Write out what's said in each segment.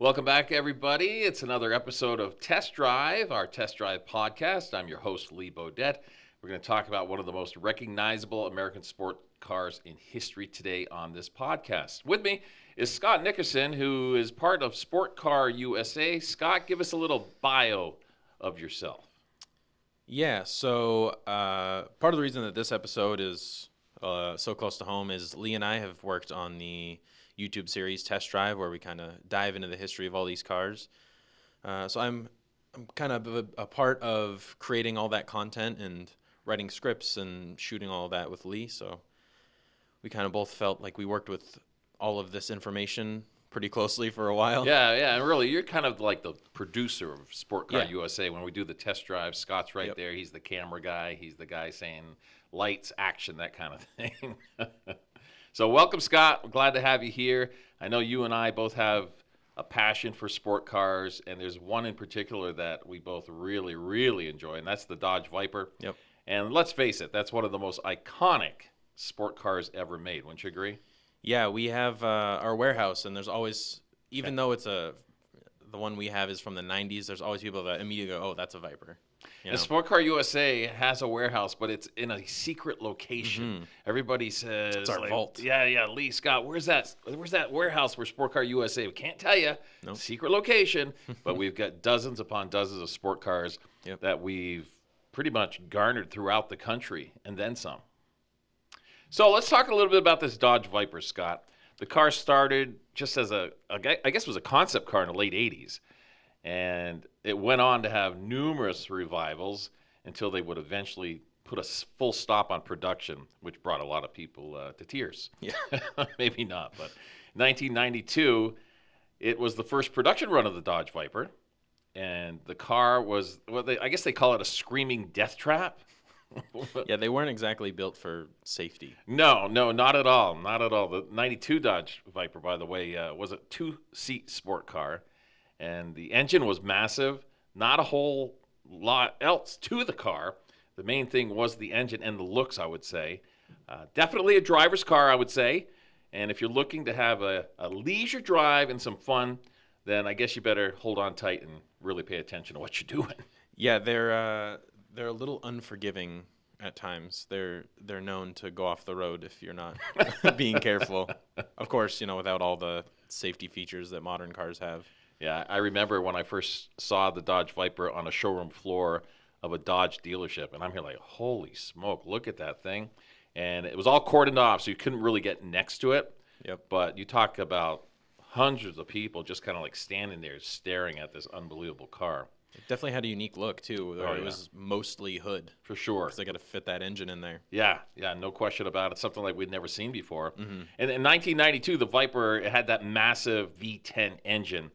Welcome back, everybody. It's another episode of Test Drive, our Test Drive podcast. I'm your host, Lee Bodette. We're going to talk about one of the most recognizable American sport cars in history today on this podcast. With me is Scott Nickerson, who is part of Sport Car USA. Scott, give us a little bio of yourself. Yeah, so uh, part of the reason that this episode is uh, so close to home is Lee and I have worked on the YouTube series Test Drive, where we kind of dive into the history of all these cars. Uh, so I'm I'm kind of a, a, part of creating all that content and writing scripts and shooting all that with Lee. So we kind of both felt like we worked with all of this information pretty closely for a while. Yeah, yeah, and really, you're kind of like the producer of Sport Car Yeah. USA. When we do the test drive, Scott's right Yep. there. He's the camera guy. He's the guy saying lights, action, that kind of thing. So, welcome, Scott. I'm glad to have you here. I know you and I both have a passion for sport cars, and there's one in particular that we both really, really enjoy, and that's the Dodge Viper. Yep. And let's face it, that's one of the most iconic sport cars ever made. Wouldn't you agree? Yeah, we have uh, our warehouse, and there's always, even though it's a, the one we have is from the '90s. There's always people that immediately go, "Oh, that's a Viper." You know? And Sport Car USA has a warehouse, but it's in a secret location. Everybody says Mm-hmm. It's our like, vault. Yeah, yeah. Lee Scott, where's that? Where's that warehouse where Sport Car USA? We can't tell you. Nope. Secret location. but we've got dozens upon dozens of sport cars Yep. that we've pretty much garnered throughout the country and then some. So let's talk a little bit about this Dodge Viper, Scott. The car started just as a, a I guess it was a concept car in the late 80s. And it went on to have numerous revivals until they would eventually put a full stop on production, which brought a lot of people uh, to tears. Yeah. Maybe not, but 1992, it was the first production run of the Dodge Viper. And the car was, well, they, I guess they call it a screaming death trap. yeah, they weren't exactly built for safety. No, no, not at all. Not at all. The 92 Dodge Viper, by the way, uh, was a two seat sport car, and the engine was massive. Not a whole lot else to the car. The main thing was the engine and the looks, I would say. Uh, definitely a driver's car, I would say. And if you're looking to have a, a leisure drive and some fun, then I guess you better hold on tight and really pay attention to what you're doing. Yeah, they're uh, they're a little unforgiving at times. They're they're known to go off the road if you're not being careful. Of course, you know without all the safety features that modern cars have. Yeah, I remember when I first saw the Dodge Viper on a showroom floor of a Dodge dealership, and I'm here like, holy smoke, look at that thing. And it was all cordoned off, so you couldn't really get next to it. Yep. But you talk about hundreds of people just kind of like standing there staring at this unbelievable car, It definitely had a unique look too. Oh, it yeah. was mostly hood for sure. because they got to fit that engine in there. Yeah, yeah, no question about it. Something like we'd never seen before. Mm-hmm. And in 1992, the Viper had that massive V10 engine.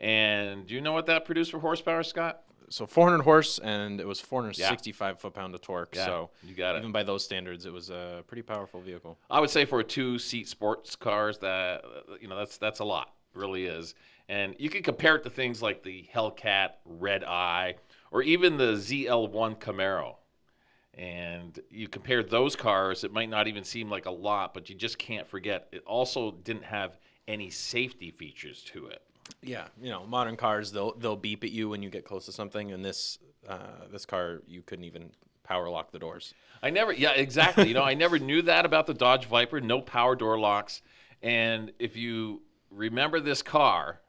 And do you know what that produced for horsepower, Scott? So 400 horse and it was 465 foot pound of torque. Yeah, so you got it. even by those standards, it was a pretty powerful vehicle. I would say for two-seat sports cars, that you know that's that's a lot, really is. And you can compare it to things like the Hellcat Red Eye, or even the ZL1 Camaro. And you compare those cars, it might not even seem like a lot, but you just can't forget it also didn't have any safety features to it. Yeah, you know, modern cars they'll they'll beep at you when you get close to something, and this uh, this car you couldn't even power lock the doors. I never, yeah, exactly. You know, I never knew that about the Dodge Viper. No power door locks, and if you remember this car,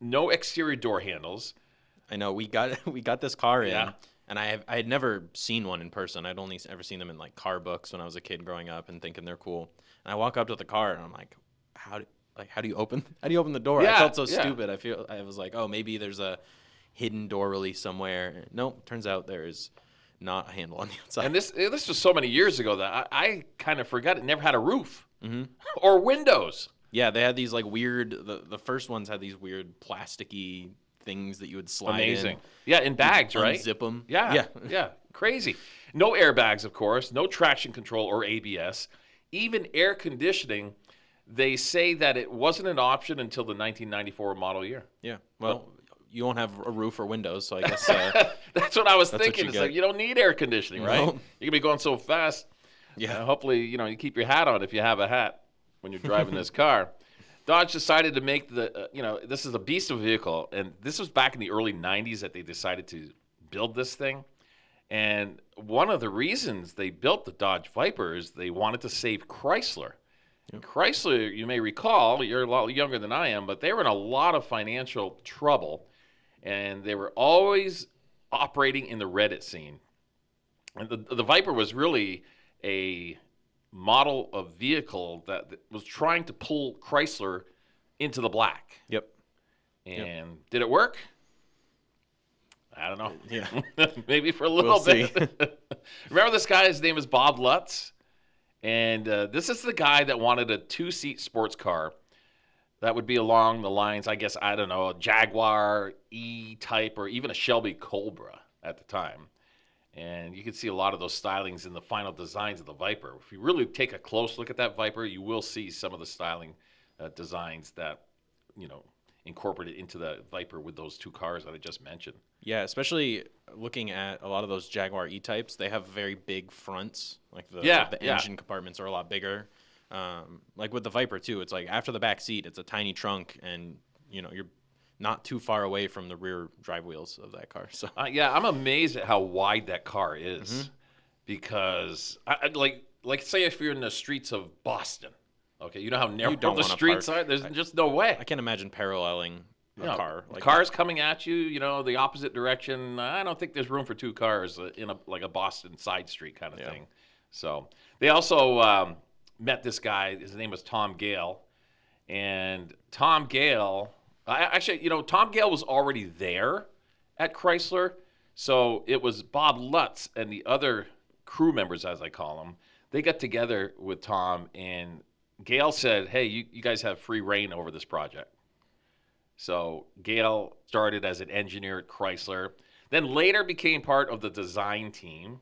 no exterior door handles. I know we got we got this car in, Yeah. and I have I had never seen one in person. I'd only ever seen them in like car books when I was a kid growing up and thinking they're cool. And I walk up to the car and I'm like, how do like how do you open how do you open the door? Yeah, I felt so yeah. stupid. I feel I was like, oh maybe there's a hidden door release somewhere. Nope, turns out there is not a handle on the outside. And this this was so many years ago that I, I kind of forgot it never had a roof hmm or windows. Yeah, they had these like weird. The the first ones had these weird plasticky things that you would slide in. Amazing. Yeah, in bags, right? Zip them. Yeah, yeah. yeah, crazy. No airbags, of course. No traction control or ABS. Even air conditioning. They say that it wasn't an option until the 1994 model year. Yeah. Well, you won't have a roof or windows, so I guess. Uh, That's what I was thinking. you It's get. like you don't need air conditioning, right? No. You can be going so fast. yeah. Uh, hopefully, you know, you keep your hat on if you have a hat when you're driving this car. Dodge decided to make the, uh, you know, this is a beast of a vehicle, and this was back in the early '90s that they decided to build this thing. And one of the reasons they built the Dodge Viper is they wanted to save Chrysler. Chrysler, you may recall, you're a lot younger than I am, but they were in a lot of financial trouble, and they were always operating in the Reddit scene. And the, the Viper was really a model of vehicle that, that was trying to pull Chrysler into the black. Yep. And did it work? I don't know. Yeah. Maybe for a little We'll see. bit. Remember this guy? His name is Bob Lutz. And uh, this is the guy that wanted a two seat sports car that would be along the lines, I guess, I don't know, a Jaguar E type or even a Shelby Cobra at the time. And you can see a lot of those stylings in the final designs of the Viper. If you really take a close look at that Viper, you will see some of the styling uh, designs that, you know, incorporated into the Viper with those two cars that I just mentioned. Yeah, especially looking at a lot of those Jaguar E-types, they have very big fronts. Like the Yeah, the yeah. engine compartments are a lot bigger. Um, like with the Viper too, it's like after the back seat, it's a tiny trunk, and you know you're not too far away from the rear drive wheels of that car. So Uh, yeah, I'm amazed at how wide that car is, Mm-hmm. because I- like like say if you're in the streets of Boston, okay, you know how narrow don't the streets park- are. There's just no way. I can't imagine paralleling a car. Like cars coming at you, you know, the opposite direction. I don't think there's room for two cars uh, in a like a Boston side street kind of Yeah. thing. So they also um, met this guy. His name was Tom Gale, and Tom Gale. I, actually, you know, Tom Gale was already there at Chrysler, so it was Bob Lutz and the other crew members, as I call them. They got together with Tom, and Gale said, "Hey, you, you guys have free reign over this project." So Gale started as an engineer at Chrysler, then later became part of the design team.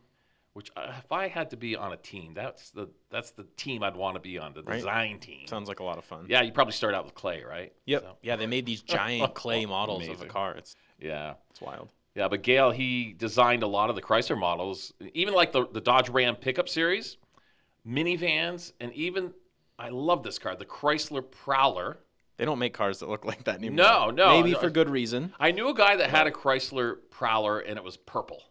Which, uh, if I had to be on a team, that's the that's the team I'd want to be on, the Right. design team. sounds like a lot of fun. yeah, you probably start out with clay, right? Yep. So, Yeah, they made these giant clay models of the a car. It's yeah, it's wild. yeah. But Gale, he designed a lot of the Chrysler models, even like the the Dodge Ram pickup series, minivans, and even I love this car, the Chrysler Prowler. They don't make cars that look like that anymore. No, no, Maybe no. for good reason. I knew a guy that had a Chrysler Prowler, and it was purple.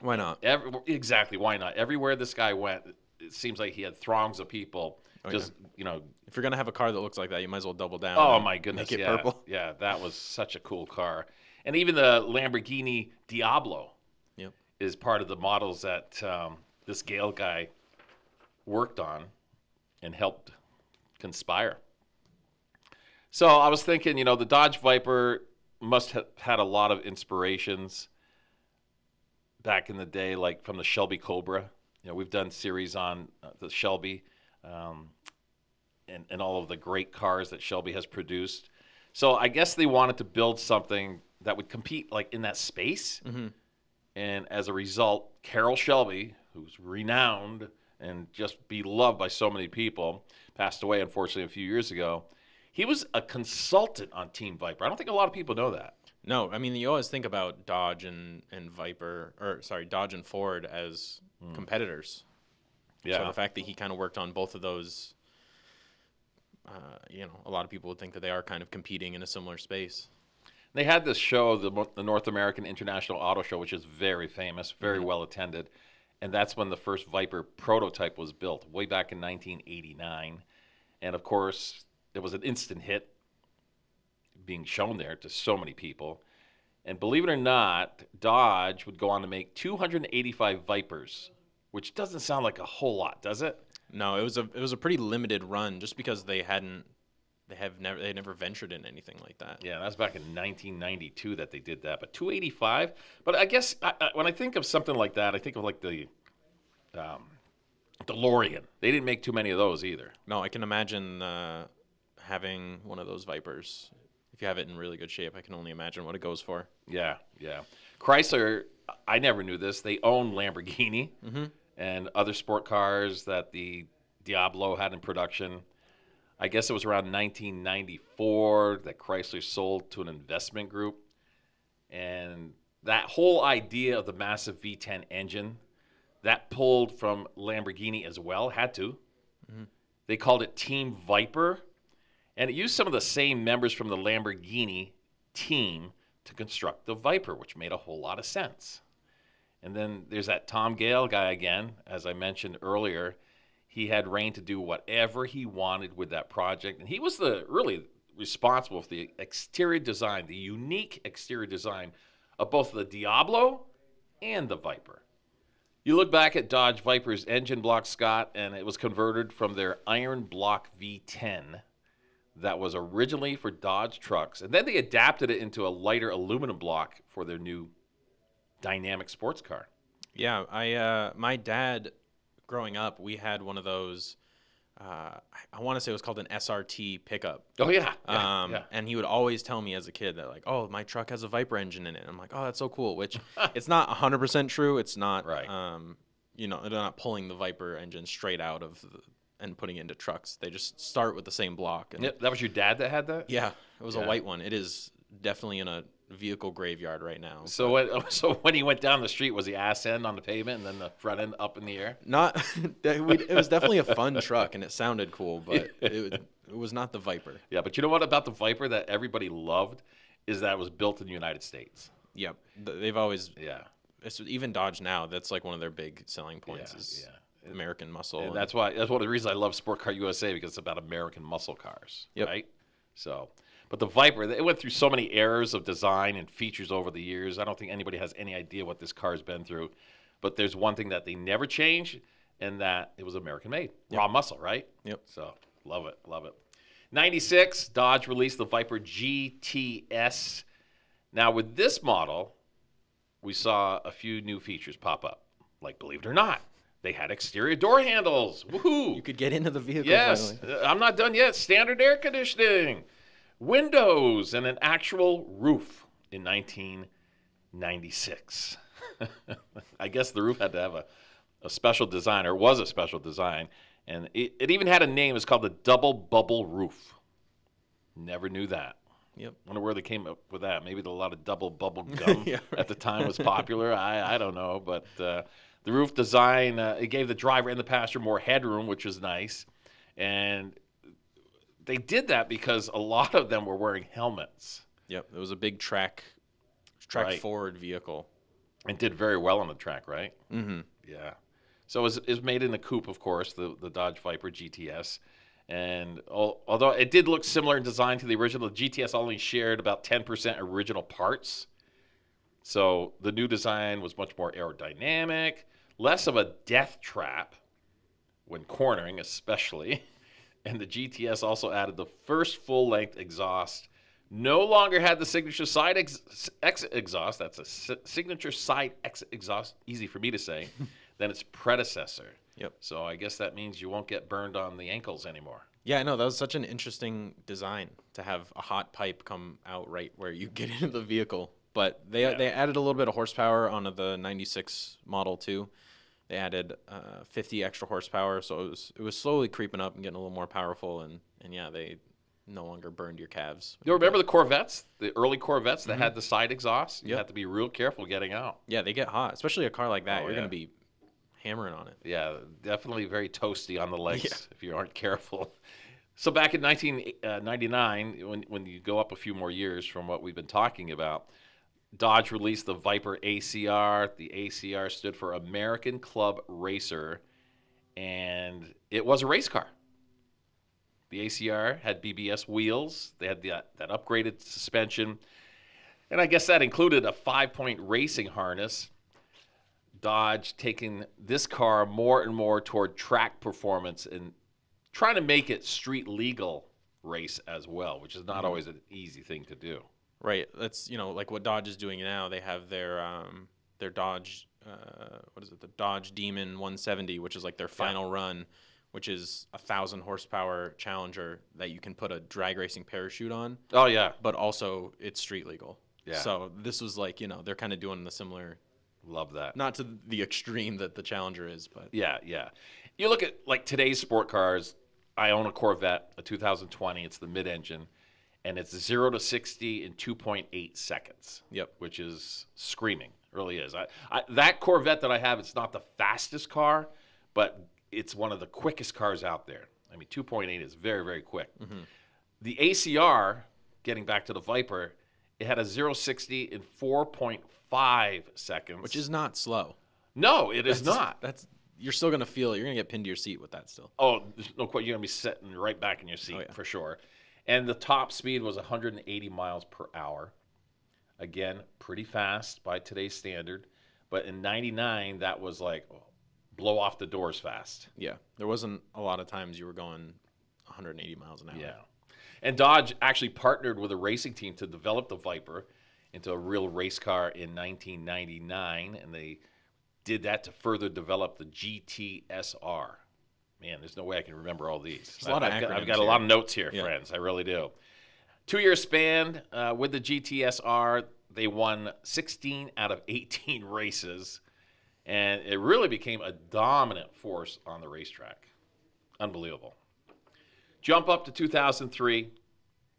Why not? Every, exactly. Why not? Everywhere this guy went, it seems like he had throngs of people. Oh, just you know. If you're gonna have a car that looks like that, you might as well double down. Oh my goodness! Make it yeah, purple. yeah. That was such a cool car, and even the Lamborghini Diablo Yep. is part of the models that um, this Gale guy worked on and helped conspire. So I was thinking, you know, the Dodge Viper must have had a lot of inspirations back in the day, like from the Shelby Cobra. You know, we've done series on uh, the Shelby um, and, and all of the great cars that Shelby has produced. So I guess they wanted to build something that would compete like in that space. Mhm. And as a result, Carroll Shelby, who's renowned and just beloved by so many people, passed away unfortunately a few years ago. He was a consultant on Team Viper. I don't think a lot of people know that. No, I mean you always think about Dodge and, and Viper, or sorry, Dodge and Ford as competitors. Hmm. Yeah. So the fact that he kind of worked on both of those, uh, you know, a lot of people would think that they are kind of competing in a similar space. They had this show, the, the North American International Auto Show, which is very famous, very well attended. And that's when the first Viper prototype was built, way back in 1989. And of course, it was an instant hit being shown there to so many people. And believe it or not, Dodge would go on to make 285 Vipers, which doesn't sound like a whole lot, does it? No, it was a it was a pretty limited run, just because they hadn't, they have never they never ventured in anything like that. Yeah, that was back in 1992 that they did that. But 285. But I guess I, I, when I think of something like that, I think of like the um, DeLorean. They didn't make too many of those either. No, I can imagine uh, having one of those Vipers. If you have it in really good shape, I can only imagine what it goes for. Yeah, yeah. Chrysler, I never knew this. They own Lamborghini and other sport cars that the Diablo had in production. I guess it was around 1994 that Chrysler sold to an investment group. And that whole idea of the massive V10 engine, that pulled from Lamborghini as well, had to. Mm-hmm. They called it Team Viper. And it used some of the same members from the Lamborghini team to construct the Viper, which made a whole lot of sense. And then there's that Tom Gale guy again, as I mentioned earlier. He had reign to do whatever he wanted with that project, and he was the really responsible for the exterior design, the unique exterior design of both the Diablo and the Viper. You look back at Dodge Viper's engine block, Scott, and it was converted from their Iron Block V10 that was originally for Dodge trucks, and then they adapted it into a lighter aluminum block for their new dynamic sports car. Yeah, I uh, my dad, growing up, we had one of those. Uh, I want to say it was called an SRT pickup. Oh yeah, yeah, um, yeah. And he would always tell me as a kid that like, oh, my truck has a Viper engine in it. I'm like, oh, that's so cool. Which it's not 100% true. It's not. Right. Um, you know, they're not pulling the Viper engine straight out of the, and putting it into trucks. They just start with the same block. And Yep, that was your dad that had that. yeah, it was Yeah. a white one. It is definitely in a vehicle graveyard right now. So what? so when he went down the street, was the ass end on the pavement and then the front end up in the air? Not. that we- it was definitely a fun truck and it sounded cool, but it, it was not the Viper. Yeah, but you know what about the Viper that everybody loved is that it was built in the United States. Yep, they've always Yeah, it's, even Dodge now. That's like one of their big selling points Yeah, is yeah. American muscle. and and- that's why that's one of the reasons I love Sport Car USA because it's about American muscle cars, Yep. right? So, but the Viper, it went through so many errors of design and features over the years. I don't think anybody has any idea what this car's been through. But there's one thing that they never changed, and that it was American made, raw muscle, right? Yep. So love it, love it. 96, Dodge released the Viper GTS. Now, with this model, we saw a few new features pop up. Like, believe it or not, they had exterior door handles. Woohoo! you could get into the vehicle. Yes, finally. uh, I'm not done yet. Standard air conditioning, windows, and an actual roof in 1996. I guess the roof had to have a, a special design, or was a special design, and it, it even had a name. It's called the double bubble roof. Never knew that. Yep. Wonder where they came up with that. Maybe a lot of double bubble gum Yeah, at the time was popular. I, I don't know, but uh, the roof design uh, it gave the driver and the passenger more headroom, which was nice, and they did that because a lot of them were wearing helmets Yep. It was a big track, track Right. forward vehicle. and did very well on the track, right? Mm-hmm. Yeah. So it was, it was made in the coupe, of course, the, the Dodge Viper GTS. And al- although it did look similar in design to the original, the GTS only shared about 10% original parts. So the new design was much more aerodynamic, less of a death trap when cornering, especially. And the GTS also added the first full length exhaust. No longer had the signature side ex- exit exhaust. That's a si- signature side exit exhaust, easy for me to say, than its predecessor. Yep. So I guess that means you won't get burned on the ankles anymore. Yeah, I know. that was such an interesting design to have a hot pipe come out right where you get into the vehicle. But they Yeah. they added a little bit of horsepower onto the '96 model too. They added uh, 50 extra horsepower, so it was it was slowly creeping up and getting a little more powerful. And and yeah, they no longer burned your calves. You remember the Corvettes, the early Corvettes that had the side exhaust? You Yep. had to be real careful getting out. Yeah, they get hot, especially a car like that. Oh, You're yeah. gonna be hammering on it. Yeah, definitely very toasty on the legs Yeah. if you aren't careful. So back in 1999, when, when you go up a few more years from what we've been talking about, Dodge released the Viper ACR. The ACR stood for American Club Racer, and it was a race car. The ACR had BBS wheels. They had the, that upgraded suspension, and I guess that included a five-point racing harness. Dodge taking this car more and more toward track performance and trying to make it street legal race as well, which is not mm-hmm. always an easy thing to do. Right. That's you know like what Dodge is doing now. They have their um their Dodge uh what is it the Dodge Demon 170, which is like their final run, which is a thousand horsepower Challenger that you can put a drag racing parachute on, Oh yeah, but also it's street legal. Yeah. So this was like you know they're kind of doing the similar, love that. not to the extreme that the Challenger is, but Yeah, yeah. You look at like today's sport cars. I own a Corvette, a 2020. It's the mid-engine, and it's zero to 60 in 2.8 seconds. Yep. which is screaming. It really is. I, I, that Corvette that I have, it's not the fastest car, but it's one of the quickest cars out there. I mean, 2.8 is very, very quick. Mm-hmm. The ACR, getting back to the Viper, it had a 060 in 4.5 seconds. which is not slow. no, it is That's- not. That's you're still gonna feel it. You're gonna get pinned to your seat with that still. Oh, no question. You're gonna be sitting right back in your seat Oh, yeah. for sure. And the top speed was 180 miles per hour. Again, pretty fast by today's standard. But in '99, that was like oh, blow off the doors fast. Yeah, there wasn't a lot of times you were going 180 miles an hour. Yeah. And Dodge actually partnered with a racing team to develop the Viper into a real race car in 1999, and they did that to further develop the GTSR. Man, there's no way I can remember all these. There's a lot I've, got, I've got a lot of notes here, Yeah. friends. I really do. Two year span uh, with the GTSR, they won 16 out of 18 races, and it really became a dominant force on the racetrack. Unbelievable. Jump up to 2003.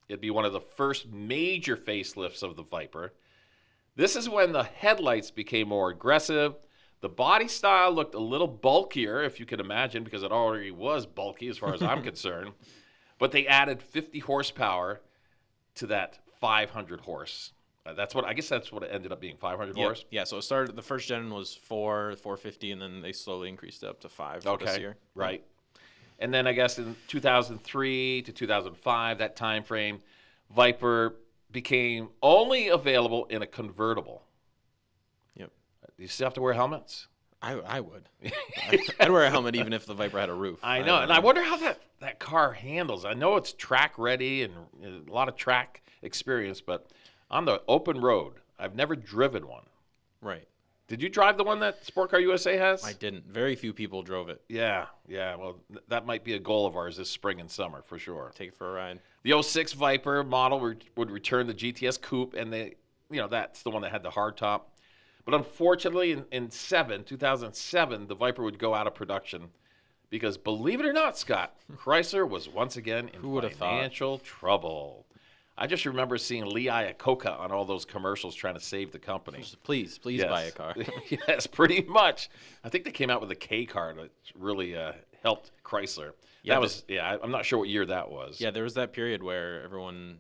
It'd be one of the first major facelifts of the Viper. This is when the headlights became more aggressive. The body style looked a little bulkier, if you can imagine, because it already was bulky as far as I'm concerned. But they added 50 horsepower to that 500 horse. Uh, that's what I guess that's what it ended up being 500 Yep. horse. Yeah, so it started. The first gen was four, 450, and then they slowly increased it up to five for this Okay, year. right. And then I guess in 2003 to 2005, that time frame, Viper became only available in a convertible. Yep. You still have to wear helmets. I, I would. I- I'd wear a helmet even if the Viper had a roof. I know, don't and I wonder how that that car handles. I know it's track ready and uh, a lot of track experience, but on the open road, I've never driven one. Right. Did you drive the one that Sport Car USA has? I didn't. Very few people drove it. Yeah, yeah. Well, th- that might be a goal of ours this spring and summer for sure. Take it for a ride. The 06 Viper model would, would return the GTS Coupe, and they, you know, that's the one that had the hard top. But unfortunately, in, in seven, 2007, the Viper would go out of production because, believe it or not, Scott, Chrysler was once again in thought? financial trouble. I just remember seeing Lee Iacocca on all those commercials trying to save the company. Please, please buy a car. yes, pretty much. I think they came out with a K car that really uh, helped Chrysler. Yeah, that was yeah. I'm not sure what year that was. yeah, there was that period where everyone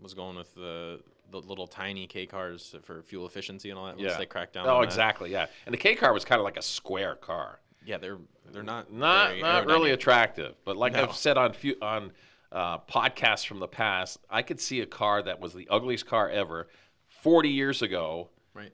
was going with the the little tiny K cars for fuel efficiency and all that. Once Yeah. they cracked down. Oh, on that. exactly. Yeah, and the K car was kind of like a square car, Yeah, they're they're not not not really attractive. But like No. I've said on few on uh, podcasts from the past, I could see a car that was the ugliest car ever 40 years ago. Right.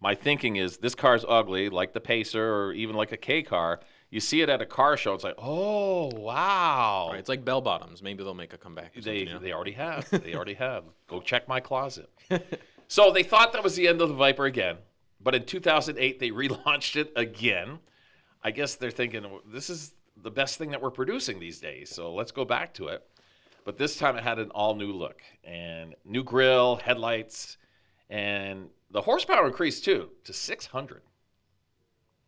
My thinking is this car's ugly, like the Pacer or even like a K car. You see it at a car show, it's like, oh wow. Right, It's like bell bottoms. Maybe they'll make a comeback. They something, you know? they already have. They already have. Go check my closet. so they thought that was the end of the Viper again, but in 2008 they relaunched it again. I guess they're thinking this is the best thing that we're producing these days, so let's go back to it. But this time it had an all new look and new grill, headlights, and the horsepower increased too to 600.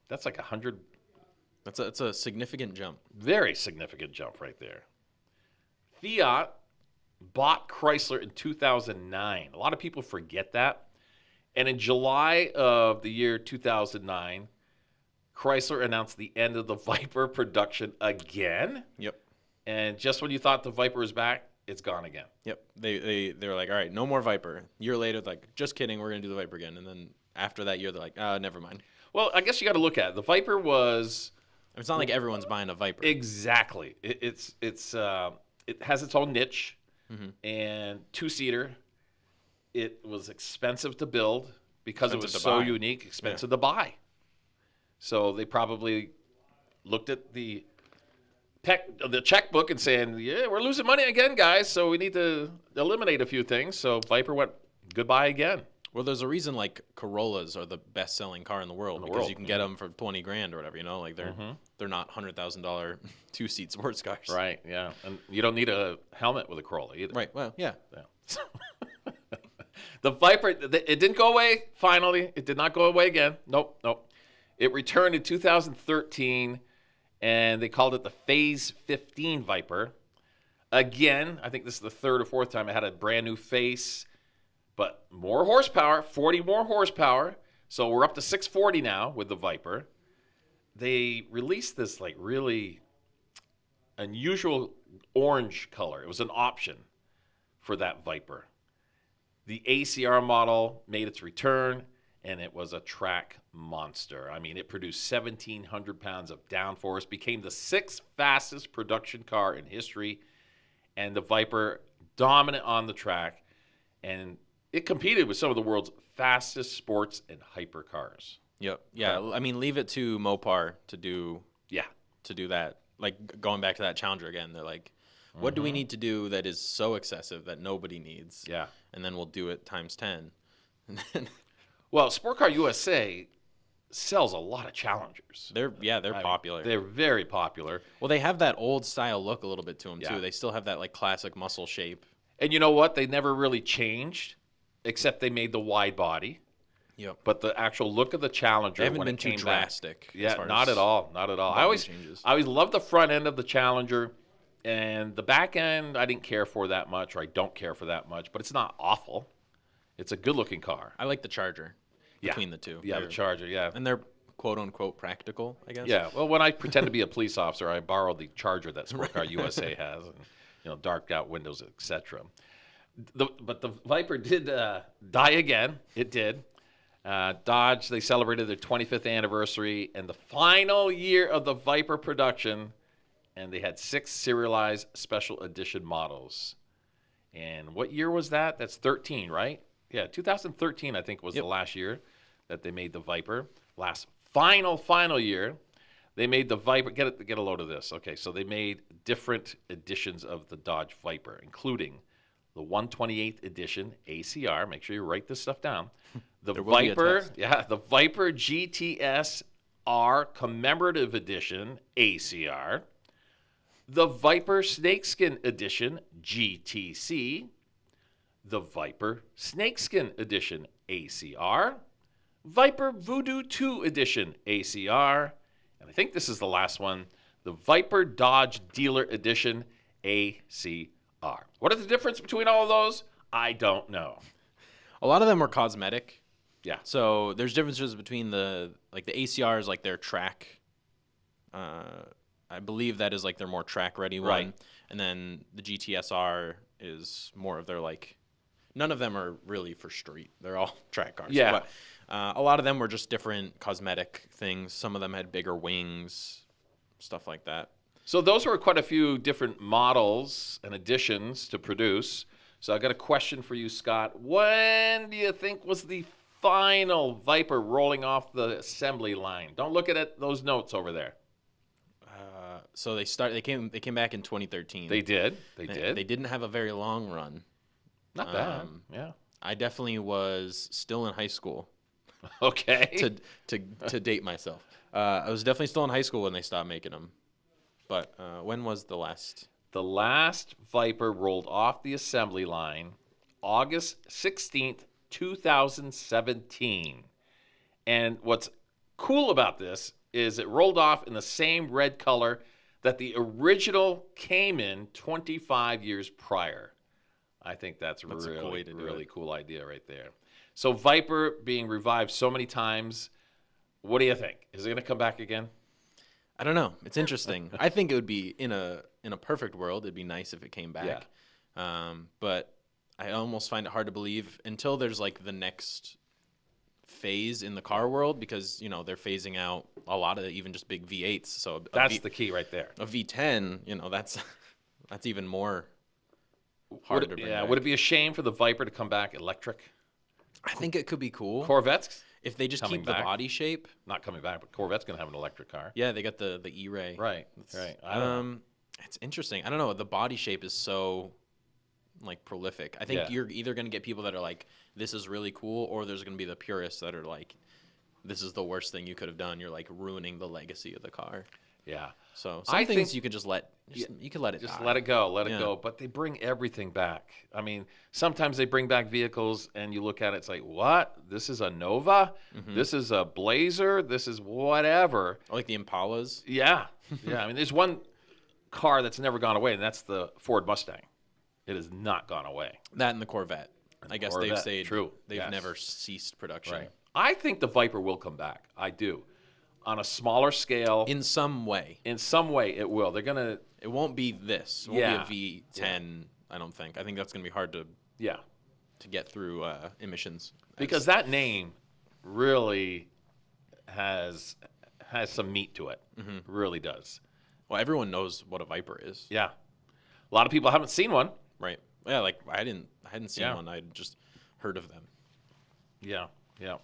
That's like hundred That's a, it's a significant jump. very significant jump right there. Fiat bought Chrysler in 2009. A lot of people forget that. And in July of the year 2009, Chrysler announced the end of the Viper production again. Yep. And just when you thought the Viper was back, it's gone again. Yep. They they they were like, all right, no more Viper. A Year later, like, just kidding, we're gonna do the Viper again. And then after that year, they're like, uh, never mind. Well, I guess you got to look at it. The Viper was It's not like everyone's buying a Viper. Exactly. It, it's it's uh, it has its own niche, Mhm. and two seater. It was expensive to build because it was so buy. unique, expensive to buy. So they probably looked at the the checkbook and saying, "Yeah, we're losing money again, guys. So we need to eliminate a few things." So Viper went goodbye again. Well, there's a reason like Corollas are the best selling car in the world the because world, you can get them for twenty grand or whatever. You know, like they're Mhm. they're not hundred thousand dollar two seat sports cars. Right? Yeah, and you don't need a helmet with a Corolla either. Right. Well, yeah. Yeah. the Viper, it didn't go away finally. It did not go away again. Nope, nope. It returned in 2013, and they called it the Phase 15 Viper. Again, I think this is the third or fourth time it had a brand new face, but more horsepower, 40 more horsepower. So we're up to 640 now with the Viper. They released this like really unusual orange color. It was an option for that Viper. The ACR model made its return, and it was a track monster. I mean, it produced 1,700 pounds of downforce, became the sixth fastest production car in history, and the Viper dominant on the track, and it competed with some of the world's fastest sports and hypercars. Yep. Yeah. I mean, leave it to Mopar to do Yeah, to do that. Like going back to that Challenger again, they're like, what do we mm-hmm. need to do that is so excessive that nobody needs? yeah. And then we'll do it times ten. Well, Sport Car USA sells a lot of Challengers. they're yeah they're I mean, popular. They're very popular. well, they have that old style look a little bit to them Yeah. too. They still have that like classic muscle shape. And you know what? They never really changed, except they made the wide body. Yep. But the actual look of the Challenger They haven't when been it too came back, drastic. as yeah, not at all, not at all. I always, changes. I always loved the front end of the Challenger, and the back end I didn't care for that much, or I don't care for that much. But it's not awful. It's a good-looking car. I like the Charger Yeah. between the two. Yeah, the They're- Charger. Yeah, and they're quote unquote practical, I guess. Yeah, well, when I pretend to be a police officer, I borrow the Charger that Sport Car USA has, and you know, darked out windows, etc. The, but the Viper did uh, die again. It did. Uh, Dodge they celebrated their 25th anniversary and the final year of the Viper production, and they had six serialized special edition models. And what year was that? That's 13, right? Yeah, 2013 I think was Yep. the last year that they made the Viper. Last final final year, they made the Viper. Get it, get a load of this. Okay, so they made different editions of the Dodge Viper, including the 128th edition ACR. Make sure you write this stuff down. The There will be a Viper, yeah, the Viper GTS R Commemorative Edition ACR. The Viper Snakeskin Edition GTC. The Viper Snakeskin Edition ACR. Viper Voodoo 2 Edition ACR. And I think this is the last one the Viper Dodge Dealer Edition ACR. What is the difference between all of those? I don't know. A lot of them were cosmetic. Yeah. So there's differences between the like the ACRs, like their track. Uh, I believe that is like their more track ready one, Right. and then the GTSR is more of their like. None of them are really for street. They're all track cars. Yeah. But uh, a lot of them were just different cosmetic things. Some of them had bigger wings, stuff like that. So those were quite a few different models and additions to produce. So I got a question for you, Scott. When do you think was the final Viper rolling off the assembly line? Don't look at it, those notes over there. Uh, so they start. They came. They came back in 2013. They did. They They- did. They didn't have a very long run. Not bad. um, yeah. I definitely was still in high school Okay. to to to date myself. Uh, I was definitely still in high school when they stopped making them. But uh, when was the last? The last Viper rolled off the assembly line August 16th, 2017. And what's cool about this is it rolled off in the same red color that the original came in 25 years prior. I think that's, That's a really, cool to do really it. cool idea right there. So Viper being revived so many times, what do you think? Is it going to come back again? I don't know. It's interesting. I think it would be in a in a perfect world. It'd be nice if it came back. Um, but I almost find it hard to believe until there's like the next phase in the car world because you know they're phasing out a lot of the, even just big V8s. So That's V- the key right there. a V10, you know, that's that's even more Would hard it, to bring yeah, back. would it be a shame for the Viper to come back electric? I think it could be cool Corvette's if they just coming keep the body shape. not coming back, but Corvette's going to have an electric car. Yeah, they got the the E-Ray. Right, It's- right. Don't know. Um, it's interesting. I don't know. The body shape is so like prolific. I think Yeah. you're either going to get people that are like, "This is really cool," or there's going to be the purists that are like, "This is the worst thing you could have done. You're like ruining the legacy of the car." Yeah. So some I things think- you could just let. Just, you could let it. Just die. let it go, let it go. But they bring everything back. I mean, sometimes they bring back vehicles and you look at it, it's like, what? This is a Nova? Mm-hmm. This is a Blazer? This is whatever. Like the Impalas. Yeah. Yeah. I mean, there's one car that's never gone away, and that's the Ford Mustang. It has not gone away. That and the Corvette. I guess they've Corvette, stayed. true, They've yes. never ceased production. Right. I think the Viper will come back. I do. On a smaller scale. In, some way. In some way, it will. They're gonna, It won't be this. It won't Yeah. be a V10. I don't think. I think that's going to be hard to yeah, to get through uh, emissions. because that name really has has some meat to it. Really does. well, everyone knows what a Viper is, Yeah, a lot of people haven't seen one. right? Yeah, like I didn't I hadn't seen Yeah. one. I'd just heard of them. Yeah, yeah.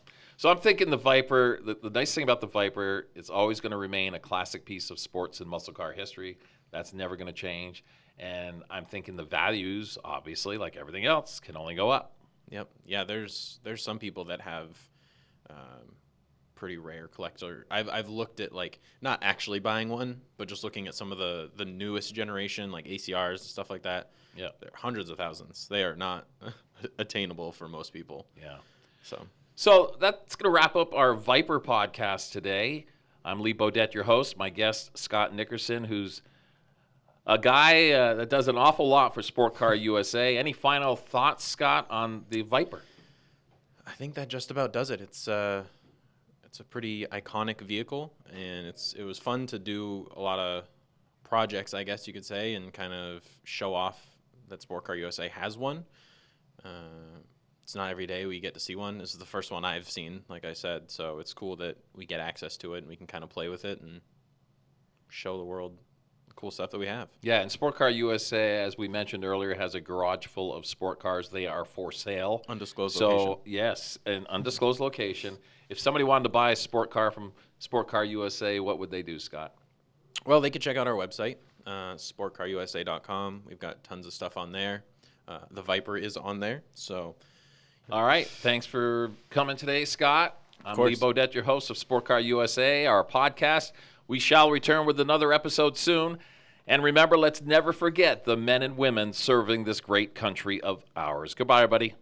So I'm thinking the Viper. The, the nice thing about the Viper, it's always going to remain a classic piece of sports and muscle car history. That's never going to change. And I'm thinking the values, obviously, like everything else, can only go up. Yep. Yeah. There's there's some people that have um, pretty rare collector. I've I've looked at like not actually buying one, but just looking at some of the the newest generation like ACRs and stuff like that. Yeah, They're hundreds of thousands. They are not attainable for most people. yeah. So So that's going to wrap up our Viper podcast today. I'm Lee Bodette, your host. My guest, Scott Nickerson, who's a guy uh, that does an awful lot for Sport Car USA. Any final thoughts, Scott, on the Viper? I think that just about does it. It's uh, it's a pretty iconic vehicle, and it's it was fun to do a lot of projects, I guess you could say, and kind of show off that Sport Car USA has one. Uh, it's not every day we get to see one. This is the first one I've seen, like I said, so it's cool that we get access to it and we can kind of play with it and show the world the cool stuff that we have. Yeah, and Sport Car USA, as we mentioned earlier, has a garage full of sport cars. They are for sale. Undisclosed So, location. yes, an undisclosed location. If somebody wanted to buy a sport car from Sport Car USA, what would they do, Scott? Well, they could check out our website, uh, sportcarusa.com. We've got tons of stuff on there. Uh, the Viper is on there, so All right. Thanks for coming today, Scott. I'm Lee. Bodette, your host of Sport Car USA, our podcast. We shall return with another episode soon. And remember, let's never forget the men and women serving this great country of ours. Goodbye, everybody.